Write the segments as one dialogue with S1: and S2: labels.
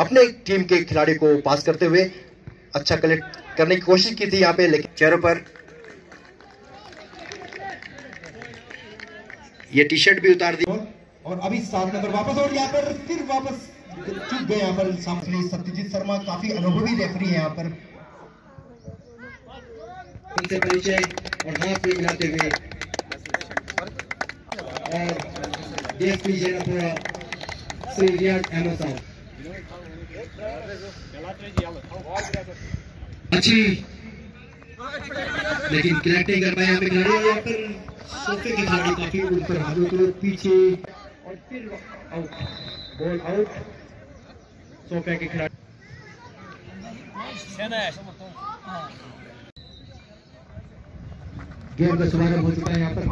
S1: अपने टीम के खिलाड़ी को पास करते हुए अच्छा कलेक्ट करने की कोशिश की थी यहाँ पे लेकिन चेहरों पर ये टी शर्ट भी उतार दी।
S2: और अभी सात नंबर वापस और यहाँ पर फिर वापस चुप गए यहाँ पर सामने सत्यजीत शर्मा काफ़ी अनुभवी रेफरी है यहाँ पर।
S3: उनसे परिचय और हाथ भी मिलाते हुए। और डीएसपी जयपुरा श्री रियाज अहमद साहब। अच्छी। लेकिन कनेक्ट नहीं कर पाए यहाँ पे खिलाड़ी और यहाँ सोफे के खिलाड़ी काफ़ी ऊपर भागो तो पीछे। और फिर आउट बॉल आउट सोफे के खिलाड़ी। गेम का शुभारंभ हो चुका है यहाँ पर।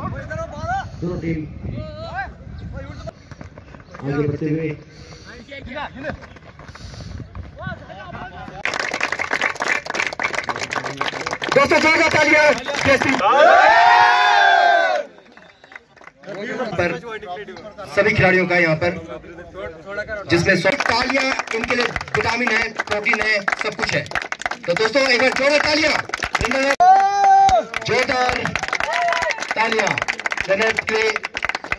S3: दोनों टीम आगे बढ़ते हुए।
S1: दोस्तों जोरदार तालियाँ पर सभी खिलाड़ियों का यहाँ पर, जिसमें तालियाँ इनके लिए विटामिन है, प्रोटीन है, सब कुछ है। तो दोस्तों, एक बार जोरदार तालियाँ। जोरदार तालियाँ। के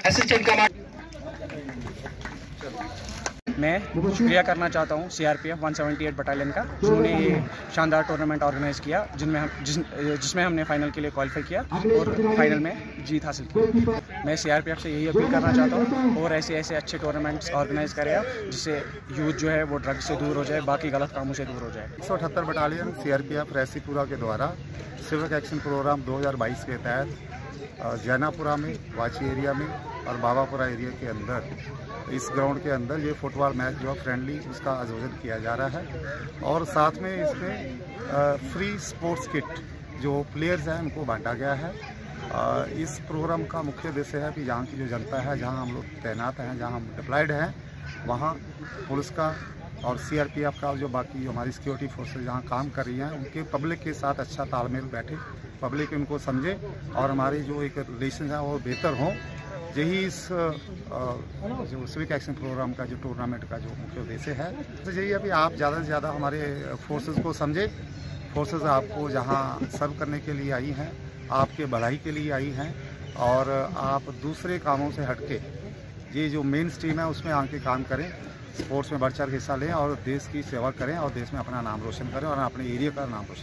S1: असिस्टेंट कमांड
S4: मैं शुक्रिया करना चाहता हूँ सीआरपीएफ 178 बटालियन का, जिन्होंने ये शानदार टूर्नामेंट ऑर्गेनाइज किया, जिनमें हम जिस जिसमें हमने फाइनल के लिए क्वालिफाई किया और फाइनल में जीत हासिल की। मैं सीआरपीएफ से यही अपील करना चाहता हूँ और ऐसे ऐसे अच्छे टूर्नामेंट्स ऑर्गेनाइज करें आप, जिससे यूथ जो है वो ड्रग्स से दूर हो जाए, बाकी गलत कामों से दूर हो जाए।
S5: एक सौ अठहत्तर बटालियन सीआरपीएफ रैसीपुरा के द्वारा सिविक एक्शन प्रोग्राम 2022 के तहत जैनापुरा में, वाची एरिया में और बाबापुरा एरिया के अंदर, इस ग्राउंड के अंदर ये फुटबॉल मैच जो है फ्रेंडली उसका आयोजन किया जा रहा है। और साथ में इसमें फ्री स्पोर्ट्स किट जो प्लेयर्स हैं, उनको बांटा गया है। इस प्रोग्राम का मुख्य उद्देश्य है कि जहाँ की जो जनता है, जहाँ हम लोग तैनात हैं, जहाँ हम डिप्लाइड हैं, वहाँ पुलिस का और सीआरपीएफ का जो बाकी जो हमारी सिक्योरिटी फोर्सेज जहाँ काम कर रही हैं, उनके पब्लिक के साथ अच्छा तालमेल बैठे पब्लिक उनको समझे और हमारी जो एक रिलेशन है, वो बेहतर हों। यही इस जो सिविक एक्शन प्रोग्राम का जो टूर्नामेंट का जो मुख्य उद्देश्य है तो यही कि आप ज़्यादा से ज़्यादा हमारे फोर्सेज को समझे। फोर्सेज आपको जहाँ सर्व करने के लिए आई हैं, आपके बढ़ाई के लिए आई हैं, और आप दूसरे कामों से हटके, ये जो मेन स्ट्रीम है, उसमें आके काम करें स्पोर्ट्स में बढ़ चढ़ हिस्सा लें, और देश की सेवा करें, और देश में अपना नाम रोशन करें, और अपने एरिया का नाम रोशन